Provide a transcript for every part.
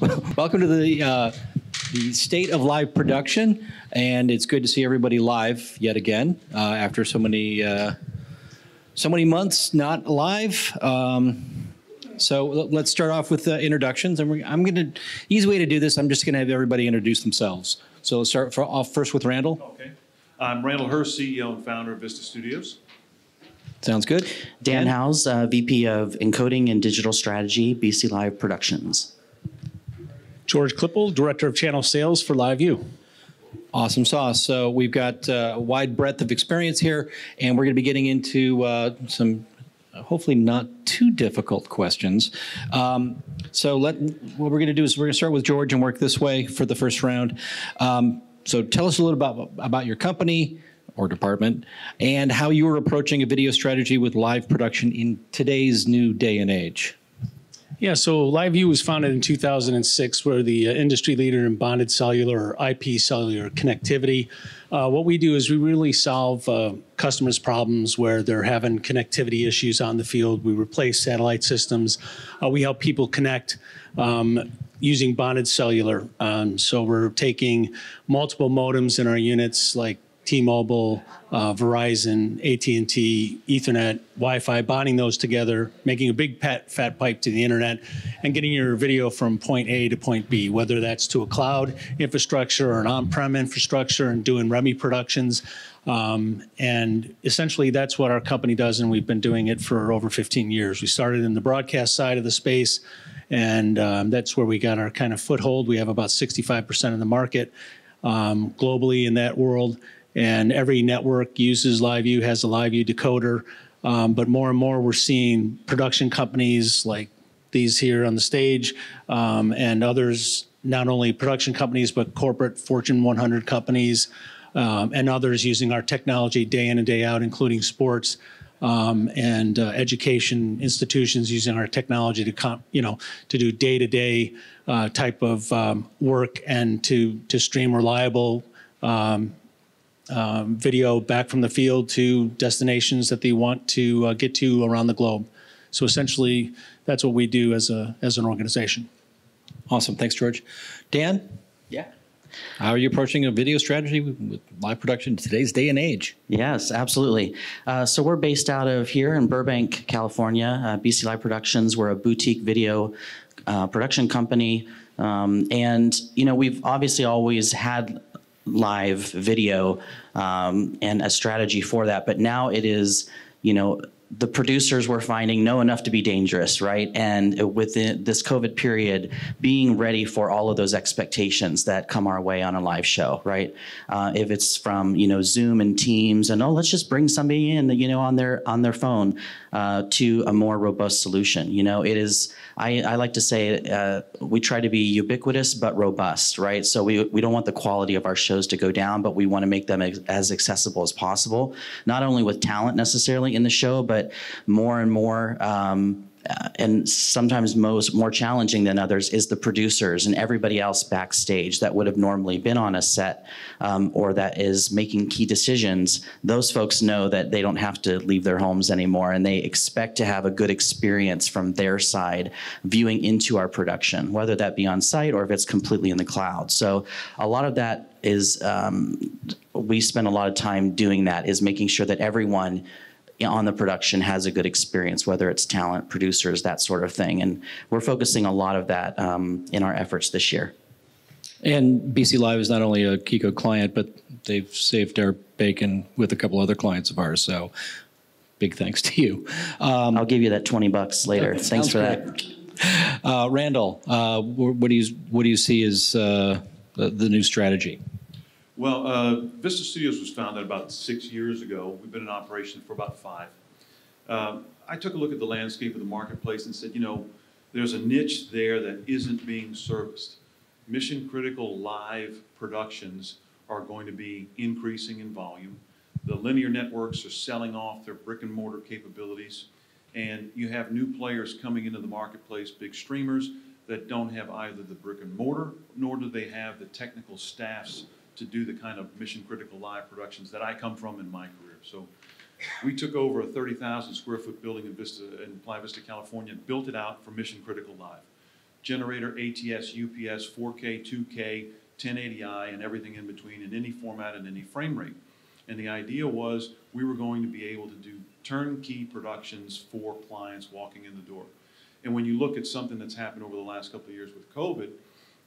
Welcome to the uh, the state of live production, and it's good to see everybody live yet again uh, after so many uh, so many months not live. Um, so let's start off with uh, introductions, and we're, I'm going to easy way to do this. I'm just going to have everybody introduce themselves. So let's start for, off first with Randall. Okay. I'm Randall Heer, CEO and founder of Vista Studios. Sounds good. Dan Houze, uh, VP of Encoding and Digital Strategy, BC Live Productions. George Klippel, Director of Channel Sales for LiveU. Awesome sauce. So we've got uh, a wide breadth of experience here, and we're going to be getting into uh, some hopefully not too difficult questions. Um, so let what we're going to do is we're going to start with George and work this way for the first round. Um, so tell us a little about about your company or department and how you are approaching a video strategy with live production in today's new day and age. Yeah, so LiveU was founded in 2006. We're the uh, industry leader in bonded cellular or IP cellular connectivity. Uh, what we do is we really solve uh, customers' problems where they're having connectivity issues on the field. We replace satellite systems. Uh, we help people connect um, using bonded cellular. Um, so we're taking multiple modems in our units like T-Mobile, uh, Verizon, AT&T, Ethernet, Wi-Fi, bonding those together, making a big fat, fat pipe to the internet, and getting your video from point A to point B, whether that's to a cloud infrastructure or an on-prem infrastructure, and doing REMI productions. Um, and essentially, that's what our company does, and we've been doing it for over 15 years. We started in the broadcast side of the space, and um, that's where we got our kind of foothold. We have about 65% of the market um, globally in that world and every network uses LiveU, has a LiveU decoder. Um, but more and more, we're seeing production companies like these here on the stage um, and others, not only production companies, but corporate Fortune 100 companies um, and others using our technology day in and day out, including sports. Um, and uh, education institutions using our technology to you know to do day-to-day uh, type of um, work and to to stream reliable um, um, video back from the field to destinations that they want to uh, get to around the globe. So essentially, that's what we do as a as an organization. Awesome. Thanks, George. Dan, Yeah. how are you approaching a video strategy with, with live production in today's day and age? Yes, absolutely. Uh, so we're based out of here in Burbank, California. Uh, BC Live Productions. We're a boutique video uh, production company, um, and you know we've obviously always had live video um, and a strategy for that, but now it is you know the producers we're finding know enough to be dangerous, right? And within this COVID period, being ready for all of those expectations that come our way on a live show, right? Uh, if it's from you know Zoom and Teams, and oh, let's just bring somebody in, you know, on their on their phone, uh, to a more robust solution. You know, it is. I, I like to say uh, we try to be ubiquitous but robust, right? So we we don't want the quality of our shows to go down, but we want to make them as, as accessible as possible. Not only with talent necessarily in the show, but more and more. Um, uh, and sometimes most more challenging than others is the producers and everybody else backstage that would have normally been on a set um, or that is making key decisions those folks know that they don't have to leave their homes anymore and they expect to have a good experience from their side viewing into our production whether that be on site or if it's completely in the cloud so a lot of that is um, we spend a lot of time doing that is making sure that everyone on the production has a good experience, whether it's talent, producers, that sort of thing. And we're focusing a lot of that um, in our efforts this year. And BC Live is not only a Key Code client, but they've saved our bacon with a couple other clients of ours. So big thanks to you. Um, I'll give you that 20 bucks later. Thanks for that. Uh, Randall, uh, what do you what do you see as uh, the, the new strategy? Well, uh, Vista Studios was founded about six years ago. We've been in operation for about five. Uh, I took a look at the landscape of the marketplace and said, you know, there's a niche there that isn't being serviced. Mission critical live productions are going to be increasing in volume. The linear networks are selling off their brick and mortar capabilities. And you have new players coming into the marketplace, big streamers that don't have either the brick and mortar, nor do they have the technical staffs to do the kind of mission critical live productions that I come from in my career. So we took over a 30,000 square foot building in Vista, in Playa Vista, California, and built it out for mission critical live. generator, ATS, UPS, 4K, 2K, 1080i, and everything in between in any format and any frame rate. And the idea was we were going to be able to do turnkey productions for clients walking in the door. And when you look at something that's happened over the last couple of years with COVID,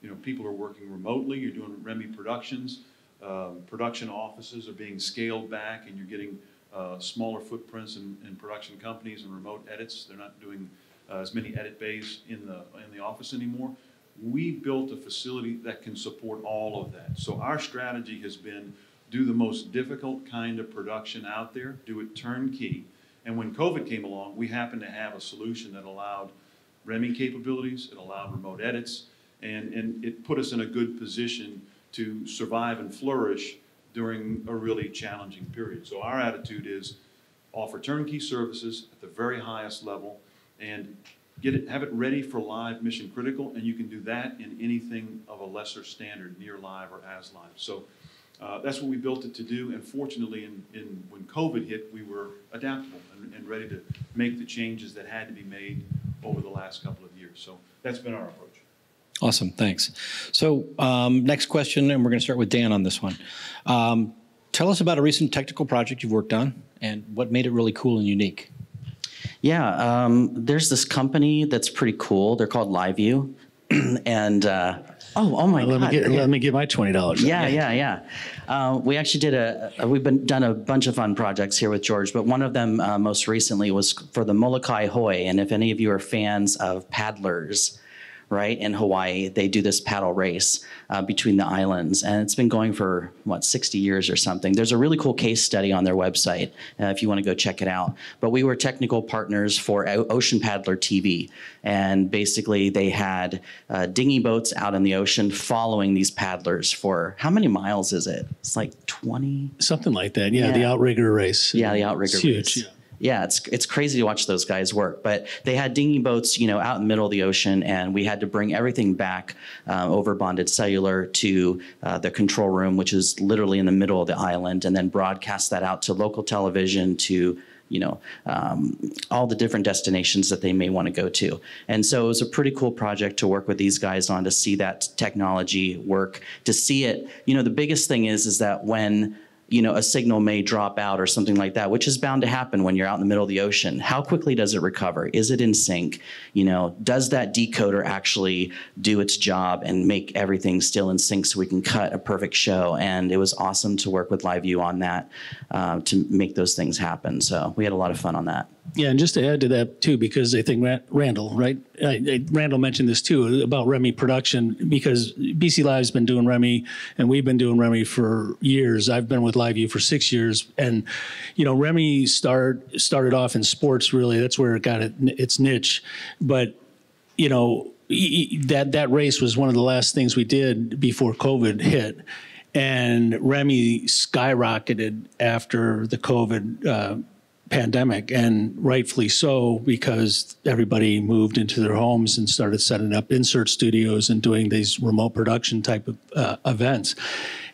you know, people are working remotely, you're doing REMI productions, um, production offices are being scaled back, and you're getting uh, smaller footprints in, in production companies and remote edits. They're not doing uh, as many edit bays in the, in the office anymore. We built a facility that can support all of that. So our strategy has been do the most difficult kind of production out there, do it turnkey. And when COVID came along, we happened to have a solution that allowed REMI capabilities, it allowed remote edits, and, and it put us in a good position to survive and flourish during a really challenging period. So our attitude is offer turnkey services at the very highest level and get it, have it ready for live mission critical, and you can do that in anything of a lesser standard, near live or as live. So uh, that's what we built it to do, and fortunately, in, in, when COVID hit, we were adaptable and, and ready to make the changes that had to be made over the last couple of years. So that's been our approach. Awesome, thanks. So um, next question, and we're going to start with Dan on this one. Um, tell us about a recent technical project you've worked on and what made it really cool and unique. Yeah, um, there's this company that's pretty cool. They're called LiveU, and uh, oh, oh my Let me god! get, let me get my twenty dollars. yeah, yeah, yeah. Uh, we actually did a, a- we've been done a bunch of fun projects here with George, but one of them uh, most recently was for the Molokai Hoe. And if any of you are fans of paddlers, right in Hawaii, they do this paddle race uh, between the islands, and it's been going for what 60 years or something. There's a really cool case study on their website uh, if you want to go check it out. But we were technical partners for O- Ocean Paddler TV, and basically they had uh, dinghy boats out in the ocean following these paddlers for how many miles is it? It's like 20. Something like that. Yeah, the outrigger race. Yeah, the outrigger It's huge. race. yeah. Yeah, it's it's crazy to watch those guys work. But they had dinghy boats, you know, out in the middle of the ocean, and we had to bring everything back uh, over bonded cellular to uh, the control room, which is literally in the middle of the island, and then broadcast that out to local television to you know um, all the different destinations that they may want to go to. And so it was a pretty cool project to work with these guys on to see that technology work, to see it. You know, the biggest thing is is that when you know, a signal may drop out or something like that, which is bound to happen when you're out in the middle of the ocean. How quickly does it recover? Is it in sync? You know, does that decoder actually do its job and make everything still in sync so we can cut a perfect show? And it was awesome to work with LiveU on that uh, to make those things happen. So we had a lot of fun on that. Yeah, and just to add to that too, because I think Ra- Randall, right? I, I, Randall mentioned this too about REMI production because BC Live's been doing REMI, and we've been doing REMI for years. I've been with LiveU for six years, and you know, REMI start started off in sports. Really, that's where it got it, its niche, but you know that that race was one of the last things we did before COVID hit, and REMI skyrocketed after the COVID uh, pandemic, and rightfully so because everybody moved into their homes and started setting up insert studios and doing these remote production type of uh, events.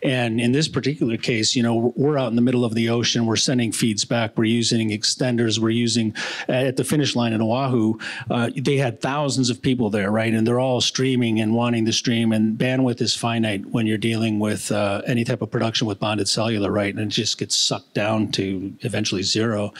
And in this particular case, you know, we're out in the middle of the ocean. We're sending feeds back. We're using extenders. We're using at the finish line in Oahu. Uh, they had thousands of people there, right? And they're all streaming and wanting to stream. And bandwidth is finite when you're dealing with uh, any type of production with bonded cellular, right? And it just gets sucked down to eventually zero.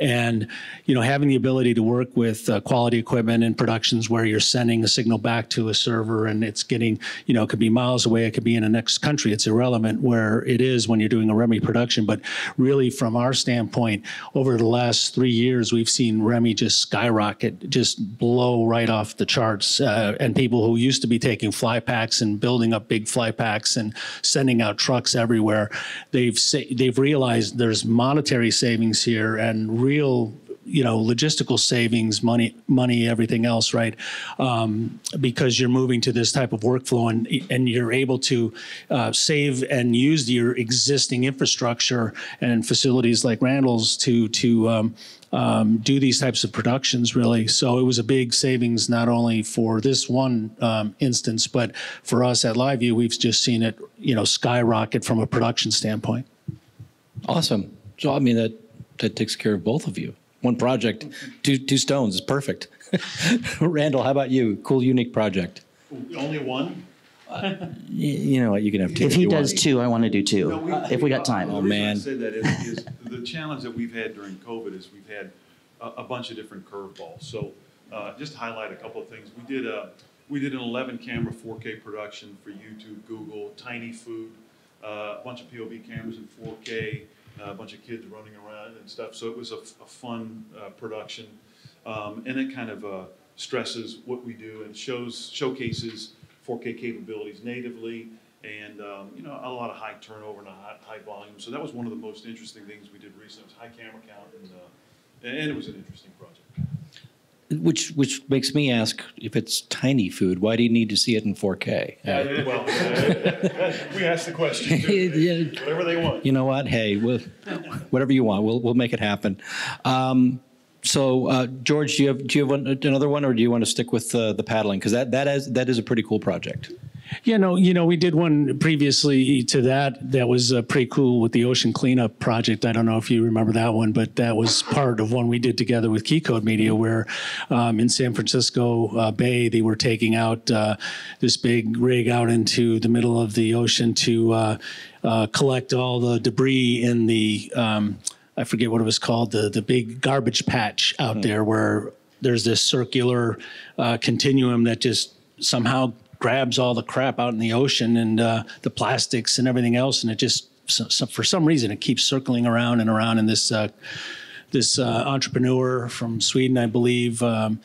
And you know, having the ability to work with uh, quality equipment and productions where you're sending a signal back to a server and it's getting, you know, it could be miles away, it could be in the next country. It's irrelevant where it is when you're doing a REMI production. But really, from our standpoint, over the last three years, we've seen REMI just skyrocket, just blow right off the charts. Uh, and people who used to be taking fly packs and building up big fly packs and sending out trucks everywhere, they've they've realized there's monetary savings here and real you know logistical savings money money everything else right um, because you're moving to this type of workflow and and you're able to uh, save and use your existing infrastructure and facilities like Randall's to to um, um, do these types of productions really so it was a big savings not only for this one um, instance but for us at LiveU we've just seen it you know skyrocket from a production standpoint Awesome. So I mean that that takes care of both of you. One project, two, two stones is perfect. Randall, how about you? Cool, unique project. Only one? Y- You know what, you can have two. If he does want. two, I want to do two, No, we- if we got time. The reason I man. say that is, is the challenge that we've had during COVID is we've had a, a bunch of different curveballs. So, uh, just to highlight a couple of things, we did a, we did an eleven camera four K production for YouTube, Google, Tiny Food, uh, a bunch of POV cameras in four K, a bunch of kids running around and stuff. So it was a, a fun, uh, production. Um, and it kind of, uh, stresses what we do and shows, showcases 4K capabilities natively and, um, you know, a lot of high turnover and a high, high volume. So that was one of the most interesting things we did recently, was high camera count and, uh, and it was an interesting project. Which, which makes me ask, if it's tiny food, why do you need to see it in 4K? Well, we asked the question, Yeah. whatever they want. You know what? Hey, we'll, whatever you want, we'll, we'll make it happen. Um, so, uh, George, do you have, do you have one, another one, or do you want to stick with uh, the paddling? Because that, that is, that is a pretty cool project. Yeah, no, you know, we did one previously to that. That was uh, pretty cool with the ocean cleanup project. I don't know if you remember that one, but that was part of one we did together with Key Code Media, where um, in San Francisco uh, Bay they were taking out uh, this big rig out into the middle of the ocean to uh, uh, collect all the debris in the. Um, I forget what it was called, the the big garbage patch out there where there's this circular uh, continuum that just somehow grabs all the crap out in the ocean and uh, the plastics and everything else, and it just so, so for some reason it keeps circling around and around. And this uh, this uh, entrepreneur from Sweden, I believe. Um,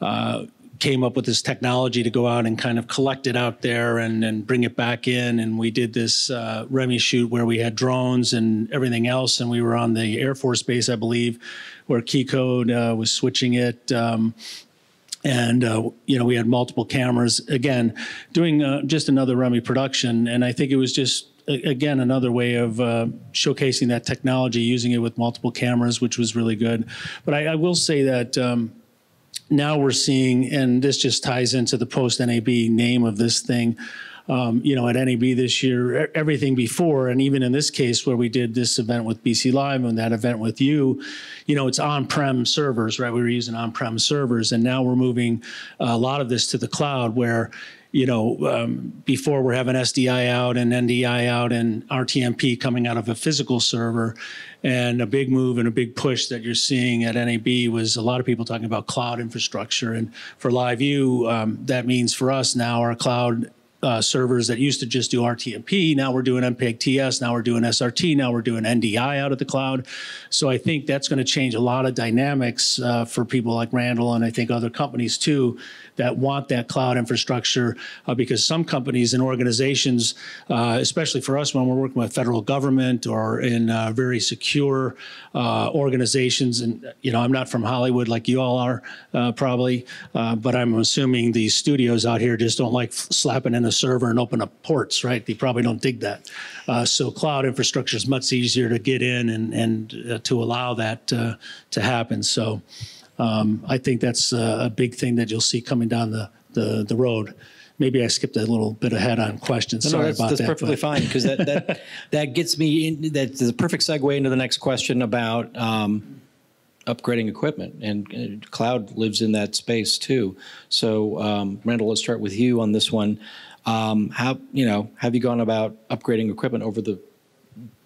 uh, came up with this technology to go out and kind of collect it out there and, and bring it back in. And we did this uh, REMI shoot where we had drones and everything else. And we were on the Air Force Base, I believe, where Key Code uh, was switching it. Um, and uh, you know we had multiple cameras again doing uh, just another REMI production. And I think it was just again another way of uh, showcasing that technology using it with multiple cameras which was really good. But I, I will say that um, now we're seeing and this just ties into the post NAB name of this thing um, you know, at NAB this year, everything before, and even in this case where we did this event with BC Live and that event with you, you know, it's on-prem servers, right? We were using on-prem servers, and now we're moving a lot of this to the cloud where, you know, um, before we're having SDI out and NDI out and RTMP coming out of a physical server. And a big move and a big push that you're seeing at NAB was a lot of people talking about cloud infrastructure. And for LiveU, um, that means for us now our cloud uh, servers that used to just do RTMP. Now we're doing MPEG TS. Now we're doing SRT. Now we're doing NDI out of the cloud. So I think that's going to change a lot of dynamics uh, for people like Randall and I think other companies too that want that cloud infrastructure uh, because some companies and organizations, uh, especially for us when we're working with federal government or in uh, very secure uh, organizations, and you know I'm not from Hollywood like you all are uh, probably, uh, but I'm assuming these studios out here just don't like slapping in a server and open up ports, right? They probably don't dig that. So cloud infrastructure is much easier to get in and and to allow that to happen. So. Um, I think that's a big thing that you'll see coming down the, the, the road. Maybe I skipped a little bit ahead on questions. No, Sorry that's, about that's that. perfectly but- fine because that, that that gets me in. That's a perfect segue into the next question about um, upgrading equipment, and uh, cloud lives in that space too. So, um, Randall, let's start with you on this one. Um, how you know have you gone about upgrading equipment over the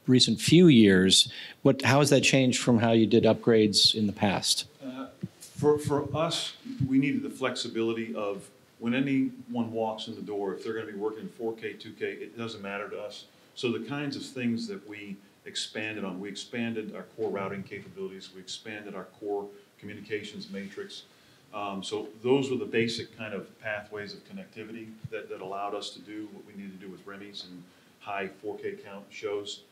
recent few years? What how has that changed from how you did upgrades in the past? For, for us, we needed the flexibility of when anyone walks in the door, if they're gonna be working in 4K, 2K, it doesn't matter to us. So the kinds of things that we expanded on, we expanded our core routing capabilities, we expanded our core communications matrix. Um, so those were the basic kind of pathways of connectivity that, that allowed us to do what we needed to do with REMI's and high 4K count shows.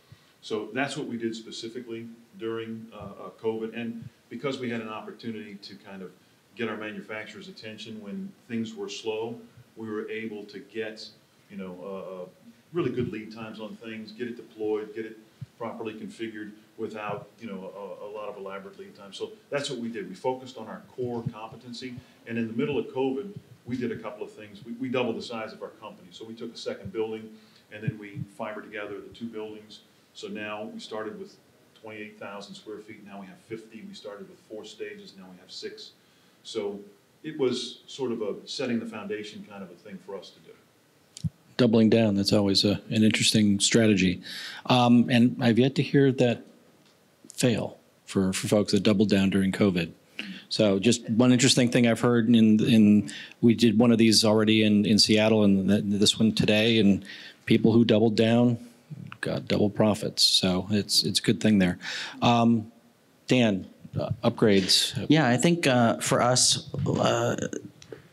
So that's what we did specifically during uh, uh, COVID. And because we had an opportunity to kind of get our manufacturers' attention when things were slow, we were able to get, you know, uh, really good lead times on things, get it deployed, get it properly configured without, you know, a, a lot of elaborate lead time. So that's what we did. We focused on our core competency. And in the middle of COVID, we did a couple of things. We, we doubled the size of our company. So we took a second building and then we fibered together the two buildings. So now we started with twenty-eight thousand square feet, now we have fifty. We started with four stages, now we have six. So it was sort of a setting the foundation kind of a thing for us to do. Doubling down, that's always a, an interesting strategy. Um, and I've yet to hear that fail for, for folks that doubled down during COVID. So just one interesting thing I've heard in, in, we did one of these already in, in Seattle and th- this one today and people who doubled down got double profits. So it's, it's a good thing there. Um, Dan, uh, upgrades. Yeah, I think uh, for us, uh,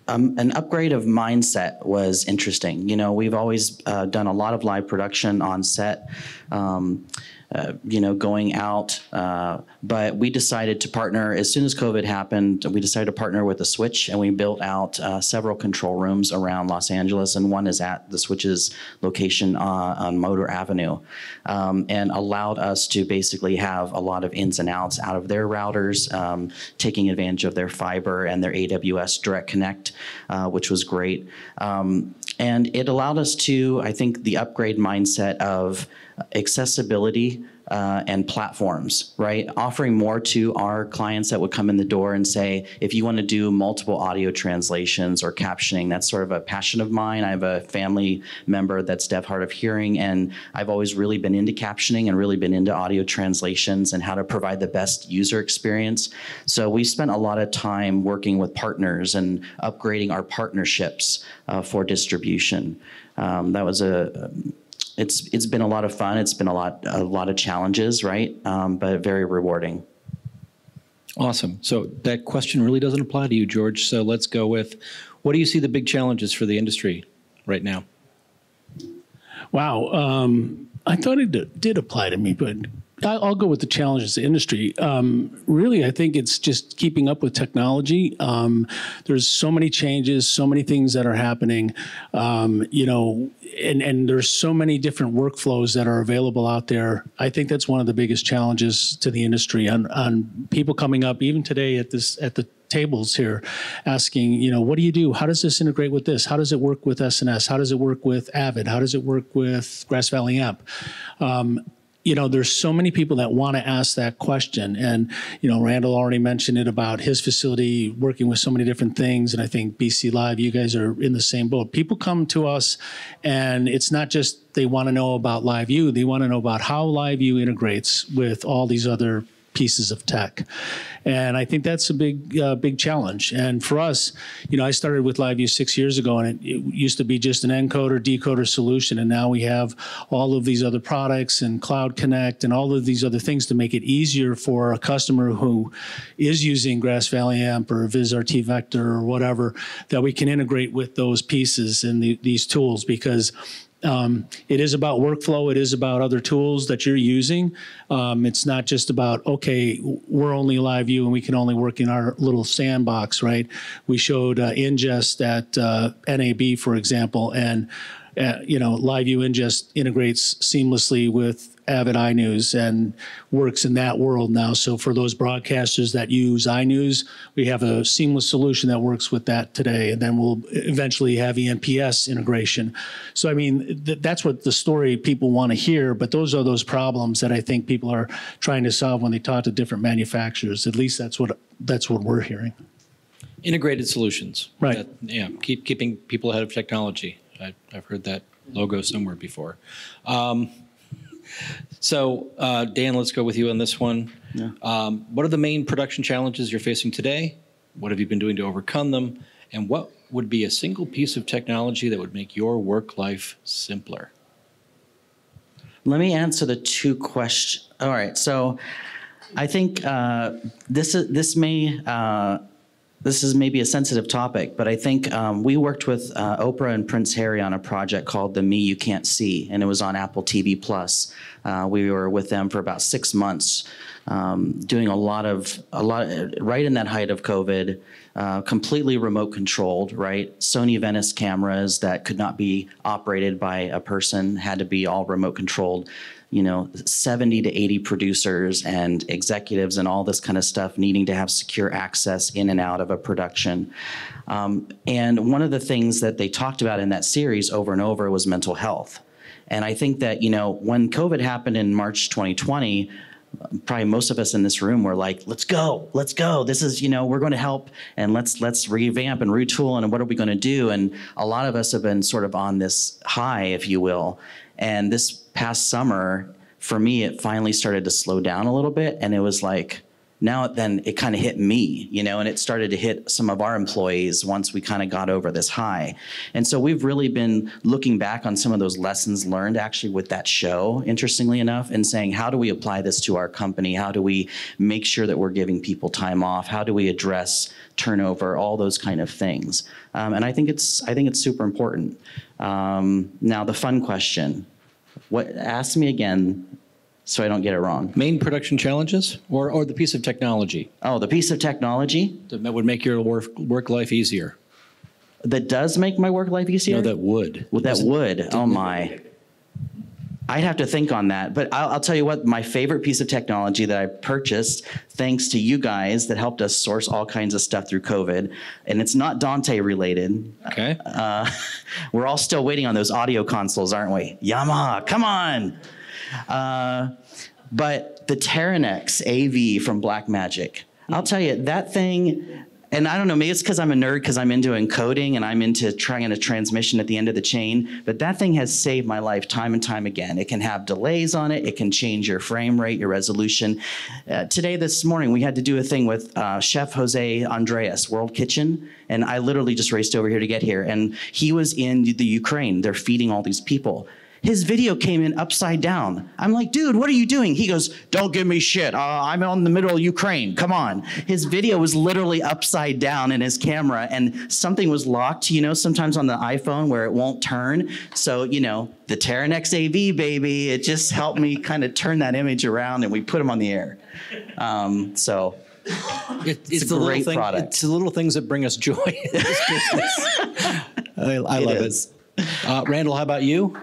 um, an upgrade of mindset was interesting. You know, we've always uh, done a lot of live production on set. Um, uh, you know, going out. Uh, but we decided to partner as soon as COVID happened. We decided to partner with the Switch, and we built out uh, several control rooms around Los Angeles, and one is at the Switch's location uh, on Motor Avenue, um, and allowed us to basically have a lot of ins and outs out of their routers, um, taking advantage of their fiber and their AWS Direct Connect, uh, which was great. Um, and it allowed us to, I think, the upgrade mindset of accessibility uh, and platforms, right? Offering more to our clients that would come in the door and say, if you want to do multiple audio translations or captioning, that's sort of a passion of mine. I have a family member that's deaf, hard of hearing, and I've always really been into captioning and really been into audio translations and how to provide the best user experience. So we spent a lot of time working with partners and upgrading our partnerships uh, for distribution. Um, that was a it's it's been a lot of fun. It's been a lot a lot of challenges, right? Um, but very rewarding. Awesome. So that question really doesn't apply to you, George. So let's go with what do you see the big challenges for the industry right now? Wow. Um, I thought it did, did apply to me, but I- I'll go with the challenges of the industry. Um, really, I think it's just keeping up with technology. Um, there's so many changes, so many things that are happening. Um, you know, and and there's so many different workflows that are available out there. I think that's one of the biggest challenges to the industry. On on people coming up, even today at this at the tables here asking, you know, what do you do? How does this integrate with this? How does it work with SNS? How does it work with Avid? How does it work with Grass Valley Amp? Um, you know, there's so many people that want to ask that question. And, you know, Randall already mentioned it about his facility working with so many different things. And I think BC Live, you guys are in the same boat. People come to us and it's not just they want to know about LiveU, they want to know about how LiveU integrates with all these other pieces of tech. And I think that's a big, uh, big challenge. And for us, you know, I started with LiveU six years ago, and it, it, used to be just an encoder, decoder solution, and now we have all of these other products and Cloud Connect and all of these other things to make it easier for a customer who is using Grass Valley Amp or VizRT Vector or whatever that we can integrate with those pieces and the, these tools because um, it is about workflow. It is about other tools that you're using. Um, it's not just about okay, we're only LiveU and we can only work in our little sandbox, right? We showed uh, ingest at uh, NAB, for example, and uh, you know, LiveU ingest integrates seamlessly with Avid iNews and works in that world now. So for those broadcasters that use iNews, we have a seamless solution that works with that today. And then we'll eventually have ENPS integration. So, I mean, th- that's what the story people want to hear, but those are those problems that I think people are trying to solve when they talk to different manufacturers. At least that's what, that's what we're hearing. Integrated solutions. Right. That- Yeah, keep, keeping people ahead of technology. I, I've heard that logo somewhere before. Um, so, uh, Dan, let's go with you on this one. Um, what are the main production challenges you're facing today? What have you been doing to overcome them? And what would be a single piece of technology that would make your work life simpler? Let me answer the two questions. All right, so I think uh, this is this may uh, this is maybe a sensitive topic, but I think um, we worked with uh, Oprah and Prince Harry on a project called "The Me You Can't See," and it was on Apple TV Plus. Uh, we were with them for about six months, um, doing a lot of a lot right in that height of COVID, uh, completely remote controlled. Right, Sony Venice cameras that could not be operated by a person had to be all remote controlled you know 70 to 80 producers and executives and all this kind of stuff needing to have secure access in and out of a production um, and one of the things that they talked about in that series over and over was mental health and i think that you know when covid happened in march 2020 probably most of us in this room were like, let's go, let's go. This is, you know, we're going to help and let's let's revamp and retool and what are we going to do? And a lot of us have been sort of on this high, if you will. And this past summer, for me, it finally started to slow down a little bit. And it was like, now then it kind of hit me, you know, and it started to hit some of our employees once we kind of got over this high. And so we've really been looking back on some of those lessons learned actually with that show, interestingly enough, and saying, how do we apply this to our company? How do we make sure that we're giving people time off? How do we address turnover? All those kind of things. Um, and I think it's I think it's super important. Um, now the fun question. What ask me again so I don't get it wrong. Main production challenges or, or the piece of technology Oh, the piece of technology that would make your work, work life easier? that does make my work life easier? No, that would. Well, that would. Oh my. I'd have to think on that, but I'll, I'll tell you what. My favorite piece of technology that I purchased, thanks to you guys that helped us source all kinds of stuff through COVID, and it's not Dante related. Okay. Uh, we're all still waiting on those audio consoles, aren't we? Yamaha, come on. Uh, but the Teranex AV from Blackmagic, I'll tell you that thing. And I don't know, maybe it's because I'm a nerd because I'm into encoding and I'm into trying a transmission at the end of the chain. But that thing has saved my life time and time again. It can have delays on it. It can change your frame rate, your resolution. Uh, today, this morning, we had to do a thing with uh, Chef Jose Andrés, World Kitchen, and I literally just raced over here to get here. And he was in the Ukraine. They're feeding all these people his video came in upside down. I'm like, dude, what are you doing? He goes, don't give me shit. Uh, I'm on the middle of Ukraine. Come on. His video was literally upside down in his camera, and something was locked, you know, sometimes on the iPhone where it won't turn. So, you know, the Teranex AV, baby, it just helped me kind of turn that image around, and we put him on the air. Um, so, It, It's a the little great thing- product. It's the little things that bring us joy in this business. I, I love is. it. Uh, Randall, how about you?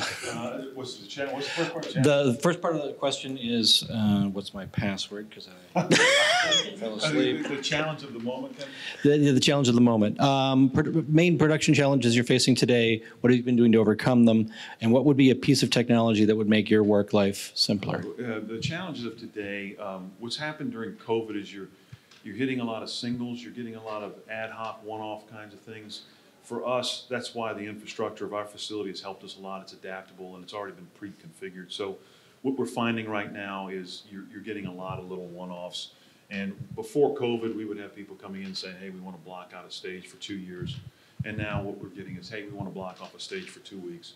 Uh, What's the cha- what's the first part of the challenge? The first part of the question is, uh, what's my password? Because I fell asleep. The the challenge of the moment? The, the challenge of the moment. Um, pro- main production challenges you're facing today. What have you been doing to overcome them? And what would be a piece of technology that would make your work life simpler? Uh, The challenges of today, um, what's happened during COVID is you're, you're hitting a lot of singles, you're getting a lot of ad hoc, one-off kinds of things. For us, that's why the infrastructure of our facility has helped us a lot. It's adaptable and it's already been pre-configured. So what we're finding right now is you're, you're getting a lot of little one-offs. And before COVID, we would have people coming in saying, hey, we want to block out a stage for two years. And now what we're getting is, hey, we want to block off a stage for two weeks.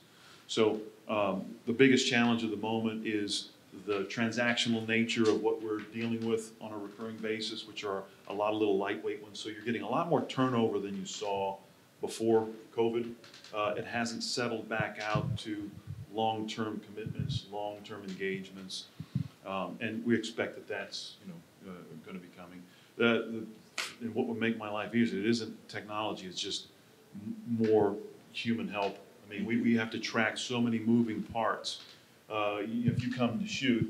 So um, the biggest challenge of the moment is the transactional nature of what we're dealing with on a recurring basis, which are a lot of little lightweight ones. So you're getting a lot more turnover than you saw before COVID. Uh, It hasn't settled back out to long-term commitments, long-term engagements. Um, And we expect that that's, you know, going to be coming. The, the- and what would make my life easier, it isn't technology, it's just more human help. I mean, we, we have to track so many moving parts. Uh, If you come to shoot,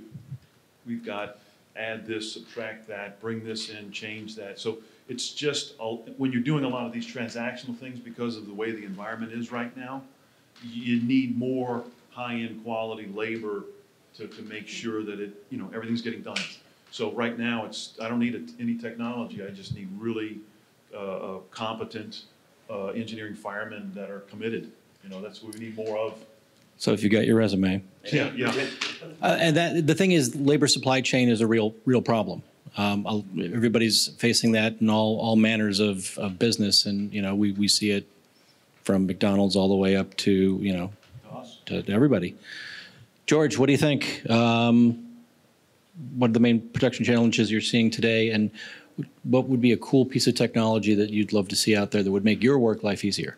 we've got add this, subtract that, bring this in, change that. So it's just, a- when you're doing a lot of these transactional things, because of the way the environment is right now, you need more high-end quality labor to, to make sure that it, you know, everything's getting done. So right now, it's, I don't need a- any technology, I just need really uh, uh, competent uh, engineering firemen that are committed. You know, that's what we need more of. So if you got your resume. Yeah, yeah. Uh, and that the thing is, labor supply chain is a real real problem. Um, I'll- everybody's facing that in all all manners of, of business, and you know we, we see it from McDonald's all the way up to you know to, to everybody. George, what do you think? Um, what are the main production challenges you're seeing today, and what would be a cool piece of technology that you'd love to see out there that would make your work life easier?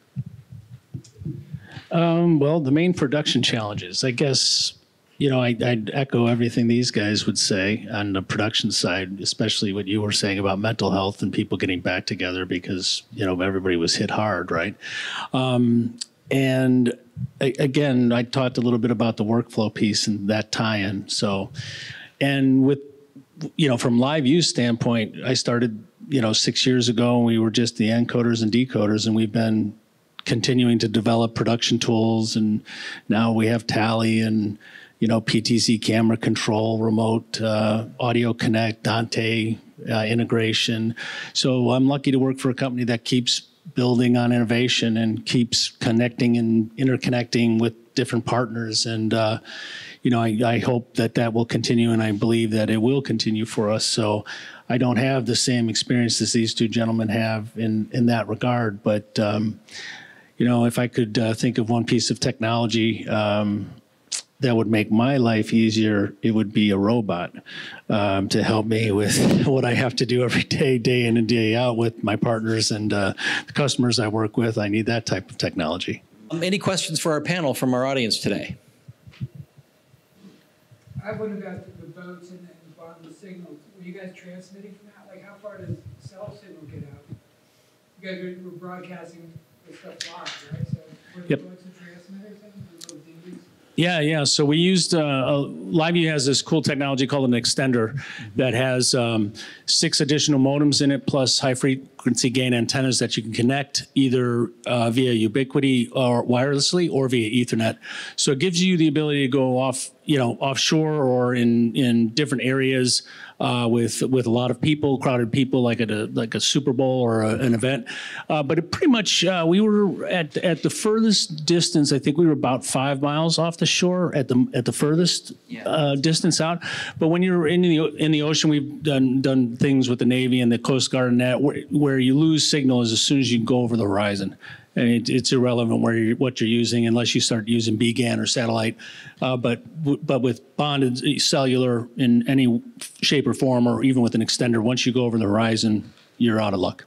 Um, well, the main production challenges, I guess, you know, I, I'd echo everything these guys would say on the production side, especially what you were saying about mental health and people getting back together because, you know, everybody was hit hard, right? Um, and again, I talked a little bit about the workflow piece and that tie-in. So, and with you know, from LiveU's standpoint, I started, you know, six years ago and we were just the encoders and decoders and we've been continuing to develop production tools and now we have Tally and, you know, PTZ camera control, remote uh, audio connect, Dante uh, integration. So I'm lucky to work for a company that keeps building on innovation and keeps connecting and interconnecting with different partners. And, uh, you know, I, I hope that that will continue and I believe that it will continue for us. So I don't have the same experience as these two gentlemen have in, in that regard. But, um, you know, if I could uh, think of one piece of technology um, that would make my life easier, it would be a robot um, to help me with what I have to do every day, day in and day out with my partners and uh, the customers I work with. I need that type of technology. Um, Any questions for our panel from our audience today? I would have one about the boats and and the bottom of the signal. Were you guys transmitting from that? Like, how far does cell signal get out? You guys were were broadcasting the stuff live, right? So were the Yep. boats the transmitters then, the little dinghies? Yeah, yeah. So we used uh, uh, LiveU has this cool technology called an extender that has um, six additional modems in it, plus high frequency gain antennas that you can connect either uh, via Ubiquiti or wirelessly or via Ethernet. So it gives you the ability to go off, you know, offshore or in in different areas uh, with with a lot of people, crowded people, like at a like a Super Bowl or a, an event. Uh, but it pretty much uh, we were at at the furthest distance. I think we were about five miles off the shore at the at the furthest uh, distance out. But when you're in the in the ocean, we've done done things with the Navy and the Coast Guard and that where, where you lose signal is as soon as you go over the horizon. And it, it's irrelevant where you're, what you're using unless you start using BGAN or satellite. Uh, but but with bonded cellular in any shape or form, or even with an extender, once you go over the horizon, you're out of luck.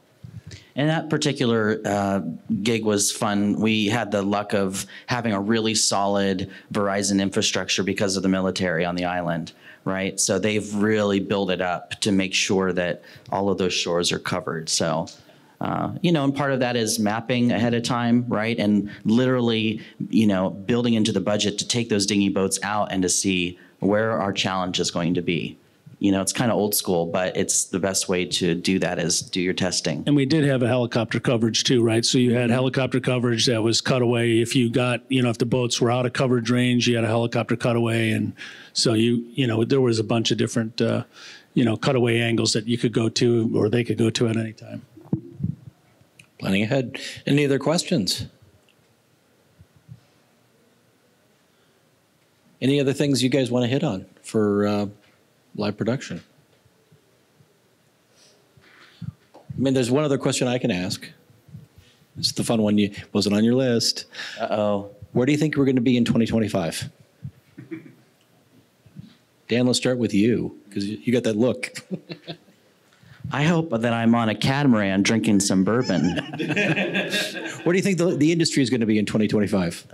And that particular uh, gig was fun. We had the luck of having a really solid Verizon infrastructure because of the military on the island, right? So they've really built it up to make sure that all of those shores are covered. So, uh, you know, and part of that is mapping ahead of time, right? And literally, you know, building into the budget to take those dinghy boats out and to see where our challenge is going to be. You know, it's kind of old school, but it's the best way to do that is do your testing. And we did have a helicopter coverage too, right? So you had helicopter coverage that was cutaway. If you got, you know, if the boats were out of coverage range, you had a helicopter cutaway, and so you, you know, there was a bunch of different, uh, you know, cutaway angles that you could go to or they could go to at any time. Planning ahead. Any other questions? Any other things you guys want to hit on for uh, live production? I mean, there's one other question I can ask. It's the fun one. You wasn't on your list. Uh oh. Where do you think we're going to be in 2025? Dan, let's start with you because you got that look. I hope that I'm on a catamaran drinking some bourbon. Where do you think the, the industry is going to be in 2025?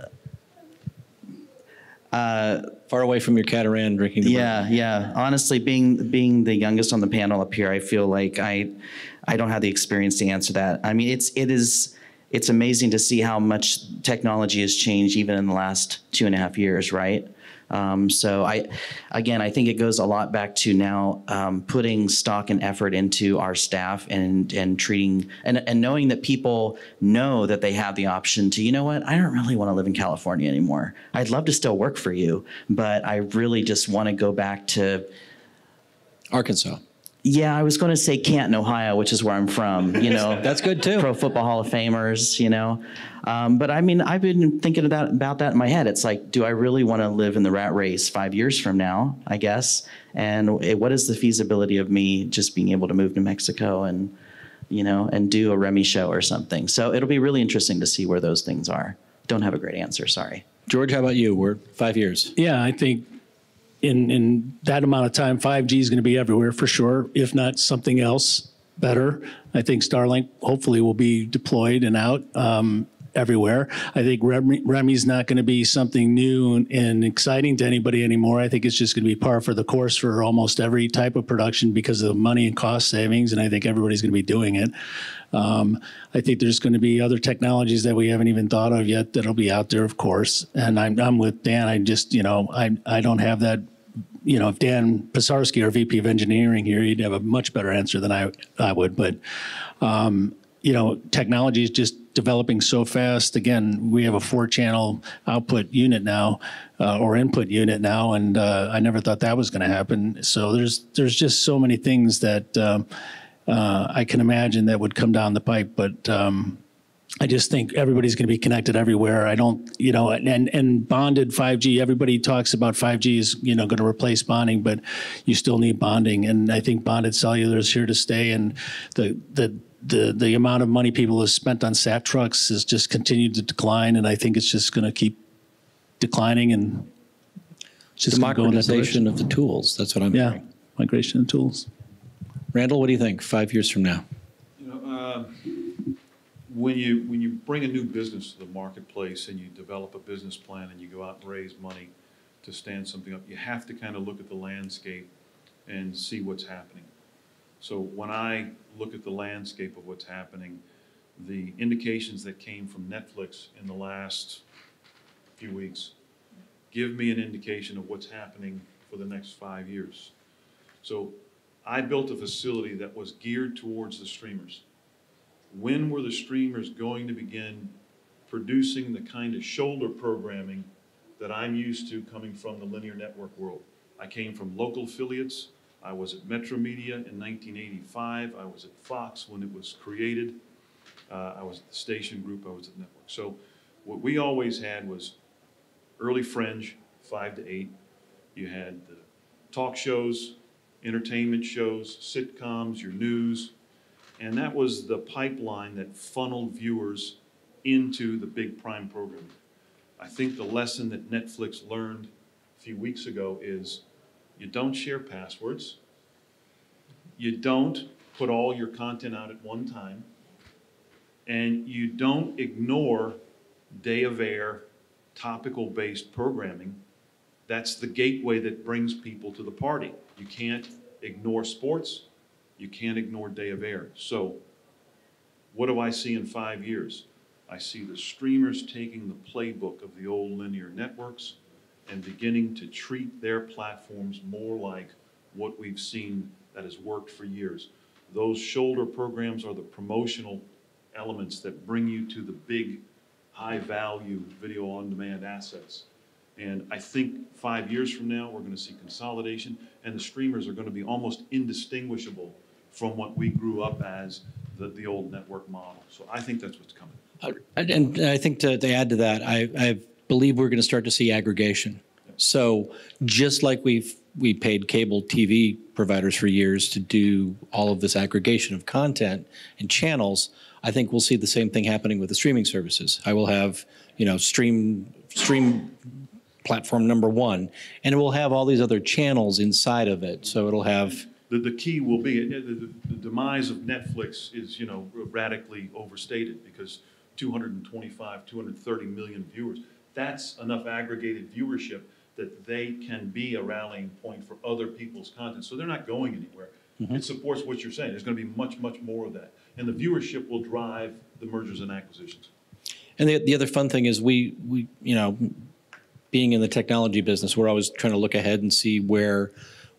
Uh, Far away from your catamaran drinking. the yeah, yeah. Honestly, being being the youngest on the panel up here, I feel like I I don't have the experience to answer that. I mean, it's it is it's amazing to see how much technology has changed even in the last two and a half years, right? Um, so I, again, I think it goes a lot back to now um, putting stock and effort into our staff and and treating and and knowing that people know that they have the option to, you know what, I don't really want to live in California anymore. I'd love to still work for you, but I really just want to go back to Arkansas. Yeah, I was going to say Canton, Ohio, which is where I'm from. You know, That's good too. Pro Football Hall of Famers. You know, um, but I mean, I've been thinking about about that in my head. It's like, do I really want to live in the rat race five years from now? I guess. And it- what is the feasibility of me just being able to move to Mexico and, you know, and do a REMI show or something? So it'll be really interesting to see where those things are. Don't have a great answer. Sorry. George, how about you? We're five years. Yeah, I think in in that amount of time, 5G is going to be everywhere for sure, if not something else better. I think Starlink hopefully will be deployed and out um, everywhere. I think REMI, REMI's not going to be something new and, and exciting to anybody anymore. I think it's just going to be par for the course for almost every type of production because of the money and cost savings, and I think everybody's going to be doing it. Um, I think there's going to be other technologies that we haven't even thought of yet that'll be out there, of course. And I'm, I'm with Dan. I just, you know, I, I don't have that. You know, if Dan Pisarski, our VP of Engineering here, he'd have a much better answer than I, I would. But um, you know, technology is just developing so fast. Again, we have a four-channel output unit now, uh, or input unit now, and uh, I never thought that was going to happen. So there's there's just so many things that um, uh, I can imagine that would come down the pipe, but. Um, I just think everybody's going to be connected everywhere. I don't, you know, and and bonded 5G. Everybody talks about 5G is you know going to replace bonding, but you still need bonding. And I think bonded cellular is here to stay. And the the the the amount of money people have spent on sat trucks has just continued to decline. And I think it's just going to keep declining and just gonna go Democratization of the tools, that's what I'm Yeah, hearing. migration of tools. Randall, what do you think, five years from now? You know, uh, when you, when you bring a new business to the marketplace and you develop a business plan and you go out and raise money to stand something up, you have to kind of look at the landscape and see what's happening. So when I look at the landscape of what's happening, the indications that came from Netflix in the last few weeks give me an indication of what's happening for the next five years. So I built a facility that was geared towards the streamers. When were the streamers going to begin producing the kind of shoulder programming that I'm used to coming from the linear network world? I came from local affiliates. I was at Metromedia in 1985. I was at Fox when it was created. Uh, I was at the station group. I was at network. So what we always had was early fringe, five to eight. You had the talk shows, entertainment shows, sitcoms, your news. And that was the pipeline that funneled viewers into the big prime programming. I think the lesson that Netflix learned a few weeks ago is you don't share passwords. You don't put all your content out at one time. And you don't ignore day of air, topical based programming. That's the gateway that brings people to the party. You can't ignore sports. You can't ignore day of air. So, what do I see in five years? I see the streamers taking the playbook of the old linear networks and beginning to treat their platforms more like what we've seen that has worked for years. Those shoulder programs are the promotional elements that bring you to the big, high-value video on-demand assets. And I think five years from now, we're going to see consolidation, and the streamers are going to be almost indistinguishable from what we grew up as, the, the old network model. So I think that's what's coming. Uh, And I think to, to add to that, I, I believe we're going to start to see aggregation. So just like we've, we paid cable TV providers for years to do all of this aggregation of content and channels, I think we'll see the same thing happening with the streaming services. I will have, you know, stream, stream platform number one, and it will have all these other channels inside of it. So it'll have, The, the key will be, the, the- the demise of Netflix is, you know, radically overstated because 225, 230 million viewers. That's enough aggregated viewership that they can be a rallying point for other people's content. So they're not going anywhere. Mm-hmm. It supports what you're saying. There's going to be much, much more of that. And the viewership will drive the mergers and acquisitions. And the, the other fun thing is we, we, you know, being in the technology business, we're always trying to look ahead and see where,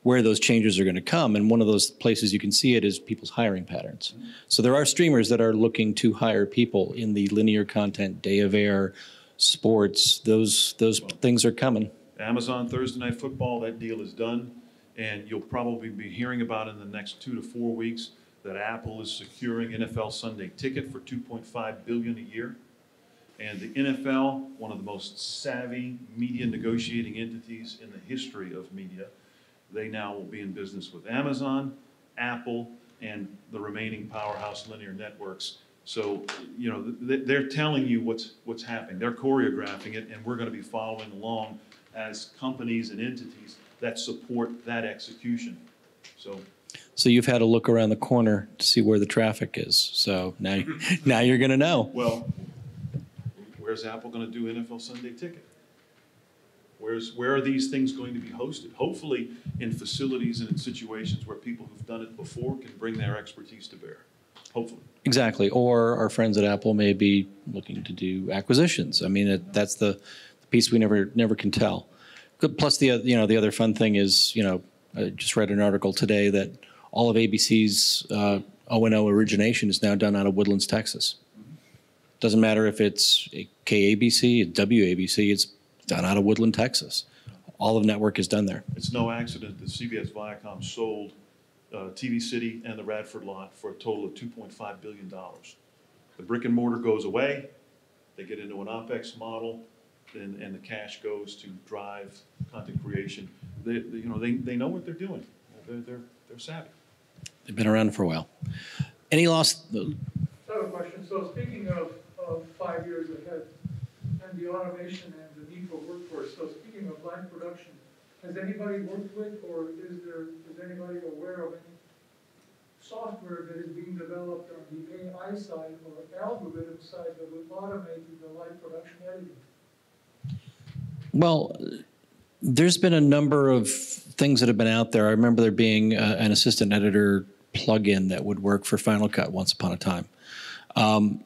where those changes are going to come. And one of those places you can see it is people's hiring patterns. So there are streamers that are looking to hire people in the linear content, day of air, sports, those, those things are coming. Amazon Thursday Night Football, that deal is done. And you'll probably be hearing about in the next two to four weeks that Apple is securing NFL Sunday Ticket for 2.5 billion a year. And the NFL, one of the most savvy media negotiating entities in the history of media, they now will be in business with Amazon, Apple, and the remaining powerhouse linear networks. So, you know, th- they're telling you what's, what's happening. They're choreographing it, and we're going to be following along as companies and entities that support that execution. So, So you've had a look around the corner to see where the traffic is. So now, now you're going to know. well, where's Apple going to do NFL Sunday Ticket? Where's, where are these things going to be hosted? Hopefully in facilities and in situations where people who've done it before can bring their expertise to bear. Hopefully. Exactly. Or our friends at Apple may be looking to do acquisitions. I mean, it, that's the, the piece we never never can tell. Plus, the you know the other fun thing is you know I just read an article today that all of ABC's uh, O and O origination is now done out of Woodlands, Texas. Doesn't matter if it's KABC, WABC, it's done out of Woodland, Texas. All of network is done there. It's no accident that CBS Viacom sold uh, TV City and the Radford lot for a total of $2.5 billion. The brick and mortar goes away, they get into an OpEx model, and, and the cash goes to drive content creation. They, they- you know, they, they know what they're doing. They're, they're, they're savvy. They've been around for a while. Any lost, So I have a question. So speaking of, of five years ahead and the automation and need workforce, so speaking of live production, has anybody worked with or is there, is anybody aware of any software that is being developed on the AI side or algorithm side that would automate the live production editing? well, there's been a number of things that have been out there. I remember there being uh, an assistant editor plugin that would work for Final Cut once upon a time. Um,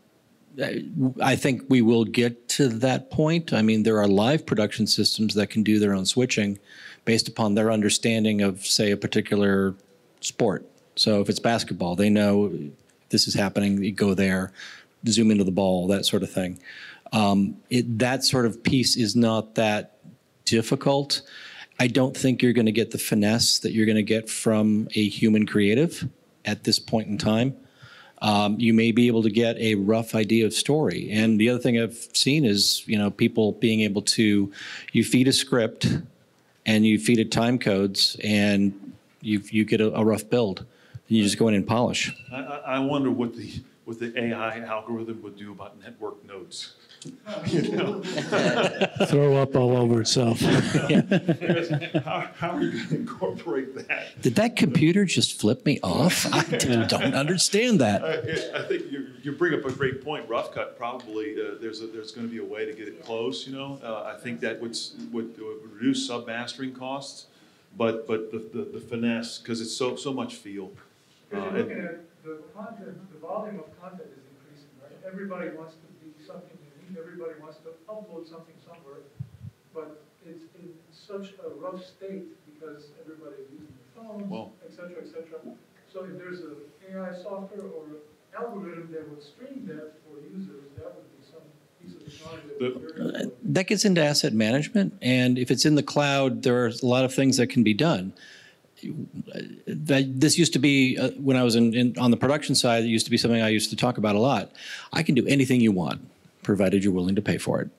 I think we will get to that point. I mean, there are live production systems that can do their own switching based upon their understanding of, say, a particular sport. So if it's basketball, they know this is happening, you go there, zoom into the ball, that sort of thing. Um, it, that sort of piece is not that difficult. I don't think you're going to get the finesse that you're going to get from a human creative at this point in time. Um, you may be able to get a rough idea of story. And the other thing I've seen is, you know, people being able to, you feed a script and you feed it time codes and you, you get a, a rough build. And you just go in and polish. I, I, wonder what the, what the AI algorithm would do about network nodes. You know? Throw up all over itself. How, how are you going to incorporate that? Did that computer just flip me off? I don't understand that. I, I think you, you bring up a great point. Rough cut probably uh, there's a, there's going to be a way to get it close. You know, uh, I think that would would, would reduce sub mastering costs, but but the, the, the finesse because it's so so much feel. Because Uh, you're looking and- at the content, the volume of content is increasing, right? Everybody wants to be something unique, everybody wants to upload something somewhere, but it's in such a rough state because everybody's using their Well- phones, et cetera, et cetera. So if there's a AI software or algorithm that would stream that for users, that would be some piece of technology that would be very helpful. that gets into asset management and if it's in the cloud there are a lot of things that can be done that this used to be uh, when i was in, in on the production side it used to be something i used to talk about a lot i can do anything you want provided you're willing to pay for it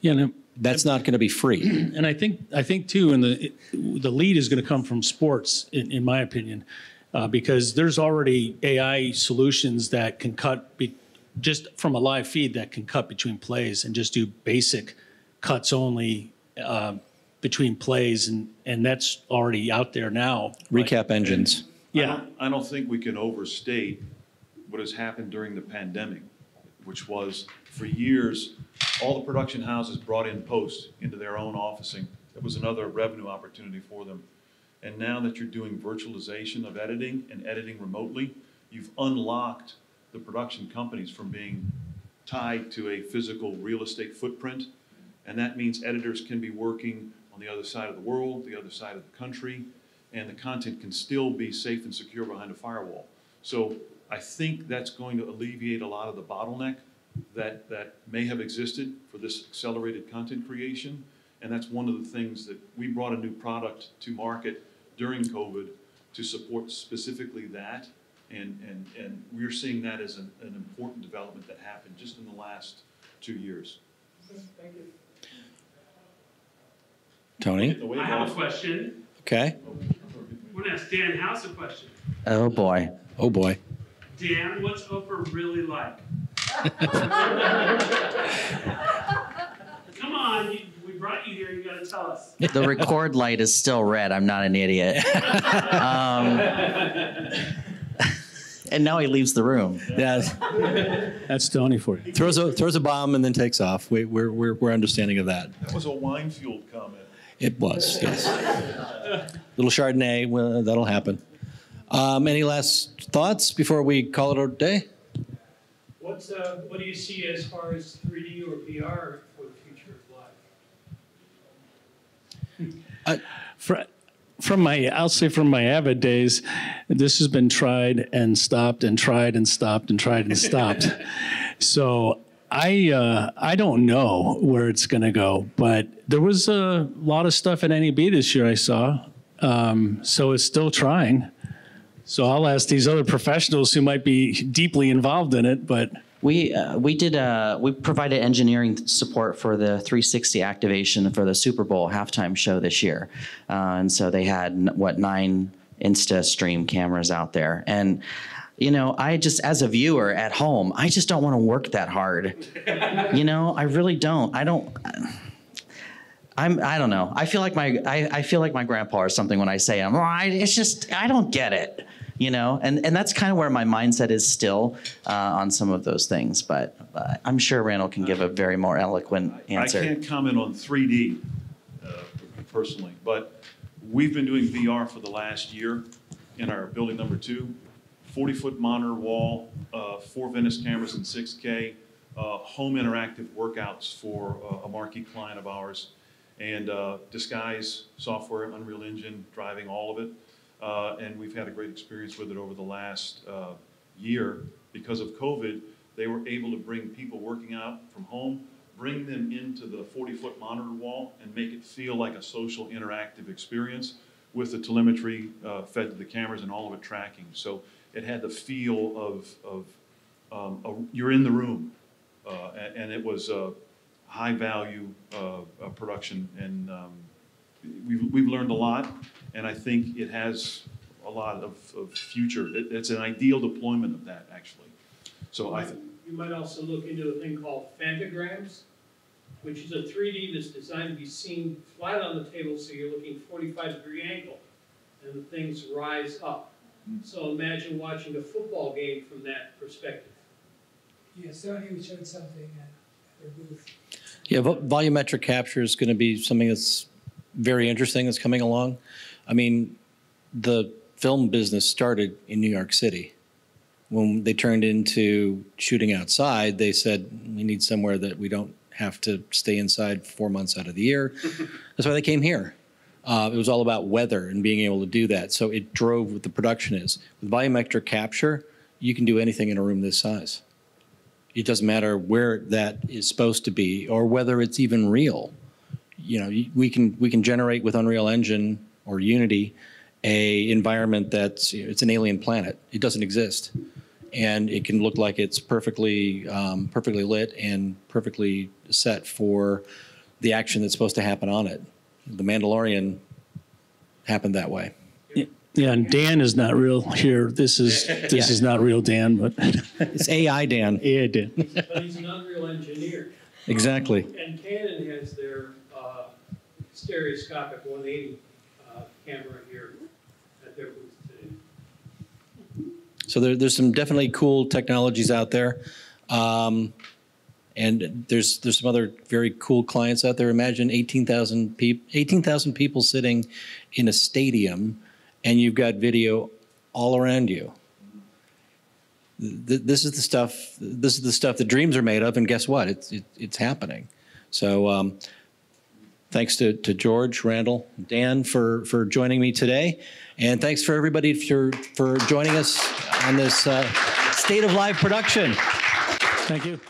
Yeah, no, that's not going to be free and I think I think too, and the the lead is going to come from sports, in, in my opinion, uh, because there's already AI solutions that can cut be, just from a live feed that can cut between plays and just do basic cuts only uh, between plays, and and that's already out there now. recap engines I Yeah. don't, I don't think we can overstate what has happened during the pandemic, which was for years, all the production houses brought in post into their own officing. It was another revenue opportunity for them. And now that you're doing virtualization of editing and editing remotely, you've unlocked the production companies from being tied to a physical real estate footprint. And that means editors can be working on the other side of the world, the other side of the country, and the content can still be safe and secure behind a firewall. So I think that's going to alleviate a lot of the bottleneck that, that may have existed for this accelerated content creation. And that's one of the things that we brought a new product to market during COVID to support specifically that. And, and, and we're seeing that as an, an important development that happened just in the last two years. Thank you. tony I have a question. okay We're gonna ask Dan Houze a question. Oh boy. oh boy Dan, what's Oprah really like? Come on, you, we brought you here. You gotta tell us. The record light is still red. I'm not an idiot. Um, and now he leaves the room. yeah That's Tony for you. throws a throws a bomb and then takes off we, we're, we're, we're understanding of that That was a wine fueled comment. It was, yes. Little Chardonnay, well, that'll happen. Um, any last thoughts before we call it a day? What's, uh, what do you see as far as 3D or VR for the future of life? For, from my, I'll say from my Avid days, this has been tried and stopped and tried and stopped and tried and stopped. so I uh, I don't know where it's going to go, but there was a lot of stuff at NAB this year I saw, um, so it's still trying. So I'll ask these other professionals who might be deeply involved in it, but. We uh, we did uh, we provided engineering support for the 360 activation for the Super Bowl halftime show this year, uh, and so they had what nine Insta stream cameras out there, and you know I just as a viewer at home I just don't want to work that hard, you know I really don't I don't. I'm I don't know I feel like my I, I feel like my grandpa or something when I say I'm I, it's just I don't get it you know and and that's kind of where my mindset is still uh, on some of those things but uh, i'm sure randall can give a very more eloquent answer I can't comment on 3D uh, personally, but we've been doing VR for the last year in our building number two. 40-foot monitor wall, uh, four Venice cameras in 6K, uh, home interactive workouts for uh, a marquee client of ours, and uh, Disguise software, Unreal Engine, driving all of it. Uh, And we've had a great experience with it over the last uh, year. Because of COVID, they were able to bring people working out from home, bring them into the 40-foot monitor wall and make it feel like a social interactive experience with the telemetry uh, fed to the cameras and all of it tracking. So it had the feel of, of, um, a- you're in the room. Uh, a- And it was a high-value uh, uh, production, and um, we've, we've learned a lot, and I think it has a lot of, of future. It, it's an ideal deployment of that, actually. So I, th- You might also look into a thing called Phantograms, which is a 3D that's designed to be seen flat on the table, so you're looking 45 degree angle, and the things rise up. Hmm. So imagine watching a football game from that perspective. Yeah, Sony showed something uh, at their booth. Yeah, volumetric capture is going to be something that's very interesting that's coming along. I mean, the film business started in New York City. When they turned into shooting outside, they said, we need somewhere that we don't have to stay inside four months out of the year. That's why they came here. Uh, it was all about weather and being able to do that. So it drove what the production is. With volumetric capture, you can do anything in a room this size. It doesn't matter where that is supposed to be or whether it's even real. You know, we can we can generate with Unreal Engine or Unity a environment that's you know, it's an alien planet. It doesn't exist, and it can look like it's perfectly um, perfectly lit and perfectly set for the action that's supposed to happen on it. The Mandalorian happened that way. Yeah, and Dan is not real here. This is this Yeah. is not real Dan, but It's AI, Dan. AI Dan. But he's an Unreal engineer. Exactly. And Canon has their stereoscopic 180 uh, camera here at their booth today. So there, there's some definitely cool technologies out there. Um, and there's there's some other very cool clients out there. Imagine 18,000 people 18,000 people sitting in a stadium and you've got video all around you. Th- This is the stuff this is the stuff that dreams are made of and guess what? It's it, it's happening. So um, thanks to, to George, Randall, Dan for, for joining me today. And thanks for everybody for, for joining us on this uh, State of Live production. Thank you.